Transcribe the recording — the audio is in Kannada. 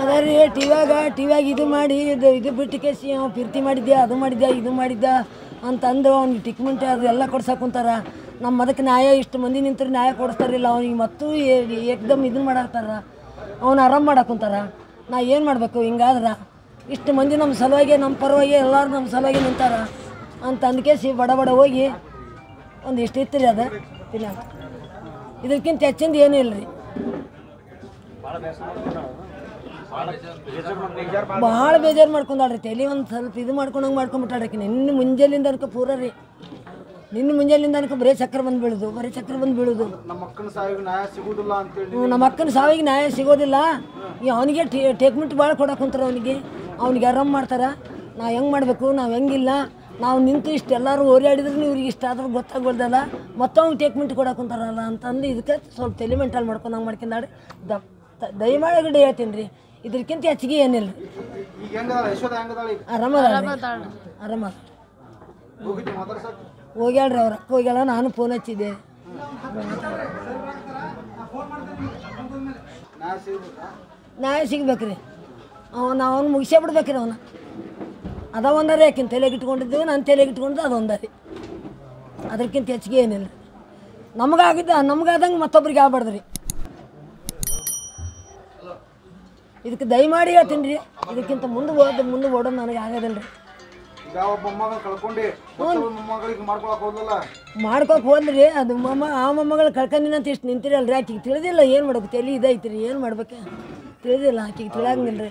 ಅದೇ ರೀ, ಟಿವ್ಯಾಗ ಟಿವ್ಯಾಗ ಇದು ಮಾಡಿ, ಇದು ಇದು ಬಿಟ್ಟು ಕೇಸಿ ಅವ್ನು ಪ್ರೀತಿ ಮಾಡಿದ್ಯಾ, ಅದು ಮಾಡಿದ್ಯಾ, ಇದು ಮಾಡಿದ್ದ ಅಂತಂದು ಅವ್ನಿಗೆ ಟ್ರೀಟ್ಮೆಂಟ್ ಅದು ಎಲ್ಲ ಕೊಡ್ಸಕ್ಕೆ ನಮ್ಮ ಅದಕ್ಕೆ ನ್ಯಾಯ, ಇಷ್ಟು ಮಂದಿ ನಿಂತರೆ ನ್ಯಾಯ ಕೊಡಿಸ್ತಾರಿಲ್ಲ, ಅವ್ನಿಗೆ ಮತ್ತೂ ಏಕ್ದಮ್ ಇದನ್ನ ಮಾಡಾಕ್ತಾರ. ಅವ್ನು ಆರಾಮ್ ಮಾಡಾಕುಂತಾರ ನಾ ಏನು ಮಾಡಬೇಕು ಹಿಂಗಾದ್ರೆ? ಇಷ್ಟು ಮಂದಿ ನಮ್ಮ ಸಲುವಾಗಿ ನಮ್ಮ ಪರವಾಗಿ, ಎಲ್ಲರೂ ನಮ್ಮ ಸಲುವಾಗಿ ನಿಂತಾರ. ಅಂತ ಅಂದ್ಕೇಸಿ ಬಡ ಬಡ ಹೋಗಿ ಒಂದು ಇಷ್ಟು ಇತ್ತು ರೀ ಅದು ಇದಕ್ಕಿಂತ ಹೆಚ್ಚಿಂದ ಏನೂ ಇಲ್ಲ ರೀ ಭಾಳ ಬೇಜಾರು ಮಾಡ್ಕೊಂಡಾಳ್ರಿ. ತಲೆ ಒಂದು ಸ್ವಲ್ಪ ಇದು ಮಾಡ್ಕೊಂಡಂಗೆ ಮಾಡ್ಕೊಂಬಿಟ್ಟಾಳಕಿ ನಿನ್ನ ಮುಂಜಾಲಿಂದ ಅನ್ಕ ಪೂರ ರೀ. ನಿನ್ನ ಮುಂಜಾಲಿಂದ ಅನ್ಕ ಬರೀ ಚಕ್ರ ಬಂದು ಬೀಳುದು, ಬರೀ ಚಕ್ರ ಬಂದು ಬೀಳುದು. ನಮ್ಮ ಅಕ್ಕನ ಸಾವಿಗೆ ನ್ಯಾಯ ಸಿಗುದಿಲ್ಲ. ಈ ಅವನಿಗೆ ಟೇಕ್ಮೆಂಟ್ ಭಾಳ ಕೊಡಕ್ಕೆ ಕುಂತಾರ ಅವನಿಗೆ. ಅವ್ನಿಗೆ ಆರಾಮ್ ಮಾಡ್ತಾರೆ. ನಾವು ಹೆಂಗೆ ಮಾಡಬೇಕು, ನಾವು ಹೆಂಗಿಲ್ಲ. ನಾವು ನಿಂತು ಇಷ್ಟು ಎಲ್ಲರೂ ಇವ್ರಿಗೆ ಇಷ್ಟ ಆದ್ರೂ ಗೊತ್ತಾಗೋಲ್ದಲ್ಲ ಮತ್ತೆ ಅವ್ನಿಗೆ ಟ್ರೀಟ್ಮೆಂಟ್ ಕೊಡಕ್ಕೆ ಕುಂತಾರಲ್ಲ ಅಂತಂದು ಇದಕ್ಕೆ ಸ್ವಲ್ಪ ತಲೆ ಮೆಂಟಲ್ ಮಾಡ್ಕೊಂಡು ಹಂಗೆ ಮಾಡ್ಕೊಂಡಾಡಿ ದಯಮಾಡಿ ಹೇಳ್ತೀನಿ ರೀ. ಇದಕ್ಕಿಂತ ಹೆಚ್ಚಿಗೆ ಏನಿಲ್ಲ. ರೀ ಆರಾಮ ಮಾತಾಡ್ಸಕ್ ಹೋಗ್ಯಾಳ್ರಿ ಅವ್ರ. ಅಕ್ಕ ಹೋಗ್ಯಾಳ ನಾನು ಫೋನ್ ಹಚ್ಚಿದ್ದೆ. ನ್ಯಾಯ ನ್ಯಾಯ ಸಿಗ್ಬೇಕ್ರಿ. ಅವನು ಅವನು ಮುಗಿಸೇ ಬಿಡ್ಬೇಕ್ರಿ ಅವನ. ಅದ ಒಂದರಿ ಆಕಿನ ತಲೆಗೆ ಇಟ್ಕೊಂಡಿದ್ದು ನಾನು ತಲೆಗೆ ಇಟ್ಕೊಂಡಿದ್ದು ಅದು ಒಂದರಿ. ಅದಕ್ಕಿಂತ ಹೆಚ್ಚಿಗೆ ಏನಿಲ್ಲ. ನಮಗಾಗಿದ್ದ ನಮಗಾದಂಗೆ ಮತ್ತೊಬ್ರಿಗೆ ಆಗ್ಬಾರ್ದು ರೀ ಇದಕ್ಕೆ ದಯಮಾಡಿ ಹೇಳ್ತೀನಿ ರೀ. ಇದಕ್ಕಿಂತ ಮುಂದೆ ಹೋದ ಮುಂದೆ ಓಡೋದು ನನಗೆ ಆಗೋದಿಲ್ಲ ರೀ. ಮಾಡ್ಕೋಕೆ ಹೋದ್ರಿ ಅದು ಮಮ್ಮ ಆ ಮೊಮ್ಮಗಳು ಕಳ್ಕೊಂಡಿನ ಅಂತ ಇಷ್ಟು ನಿಂತಿರಲ್ರಿ. ಆಕಿಗೆ ತಿಳಿದಿಲ್ಲ ಏನು ಮಾಡ್ಬೇಕು? ತಲೆ ಇದೈತಿ ರೀ ಏನು ಮಾಡ್ಬೇಕು? ತಿಳಿದಿಲ್ಲ. ಆಕಿಗೆ ತಿಳಿಯಂಗಿಲ್ಲ ರೀ